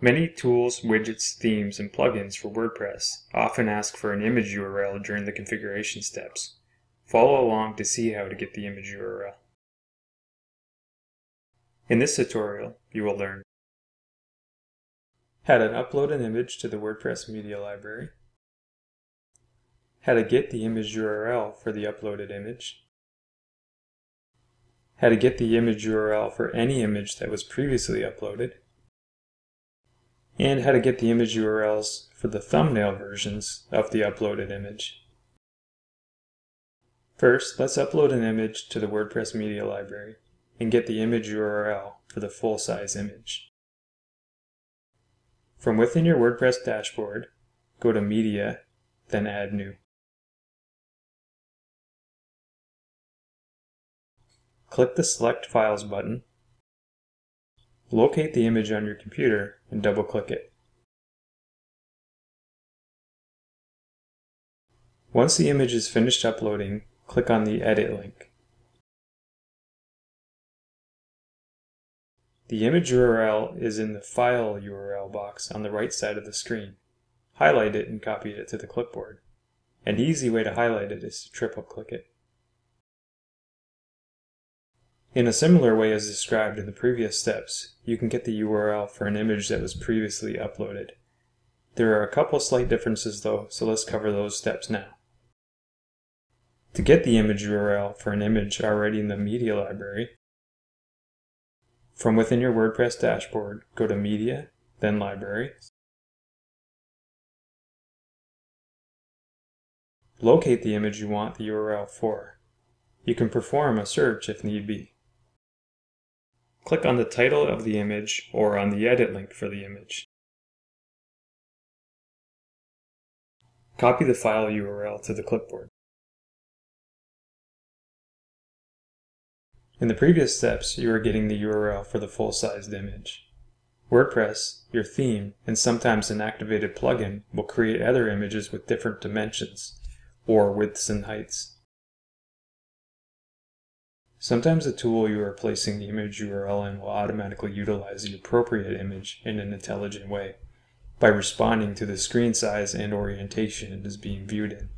Many tools, widgets, themes, and plugins for WordPress often ask for an image URL during the configuration steps. Follow along to see how to get the image URL. In this tutorial, you will learn how to upload an image to the WordPress media library, how to get the image URL for the uploaded image, how to get the image URL for any image that was previously uploaded, and how to get the image URLs for the thumbnail versions of the uploaded image. First, let's upload an image to the WordPress media library and get the image URL for the full-size image. From within your WordPress dashboard, go to Media, then Add New. Click the Select Files button, locate the image on your computer, and double-click it. Once the image is finished uploading, click on the Edit link. The image URL is in the File URL box on the right side of the screen. Highlight it and copy it to the clipboard. An easy way to highlight it is to triple click it. In a similar way as described in the previous steps, you can get the URL for an image that was previously uploaded. There are a couple slight differences though, so let's cover those steps now. To get the image URL for an image already in the media library, from within your WordPress dashboard, go to Media, then Library. Locate the image you want the URL for. You can perform a search if need be. Click on the title of the image or on the edit link for the image. Copy the file URL to the clipboard. In the previous steps, you are getting the URL for the full-sized image. WordPress, your theme, and sometimes an activated plugin will create other images with different dimensions, or widths and heights. Sometimes the tool you are placing the image URL in will automatically utilize the appropriate image in an intelligent way by responding to the screen size and orientation it is being viewed in.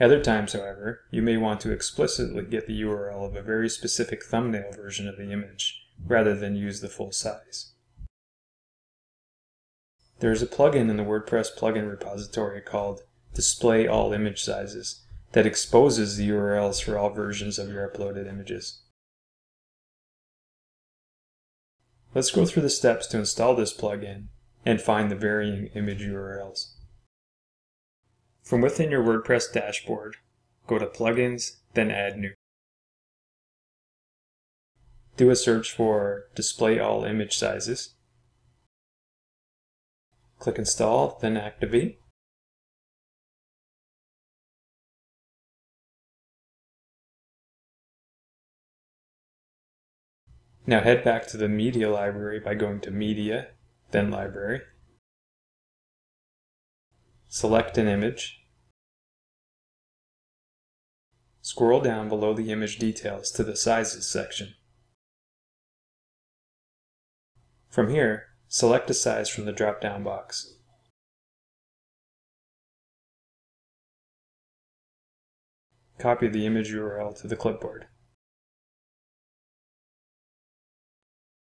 Other times, however, you may want to explicitly get the URL of a very specific thumbnail version of the image, rather than use the full size. There is a plugin in the WordPress plugin repository called Display All Image Sizes that exposes the URLs for all versions of your uploaded images. Let's go through the steps to install this plugin and find the varying image URLs. From within your WordPress dashboard, go to Plugins, then Add New. Do a search for Display All Image Sizes. Click Install, then Activate. Now head back to the Media Library by going to Media, then Library. Select an image. Scroll down below the image details to the Sizes section. From here, select a size from the drop-down box. Copy the image URL to the clipboard.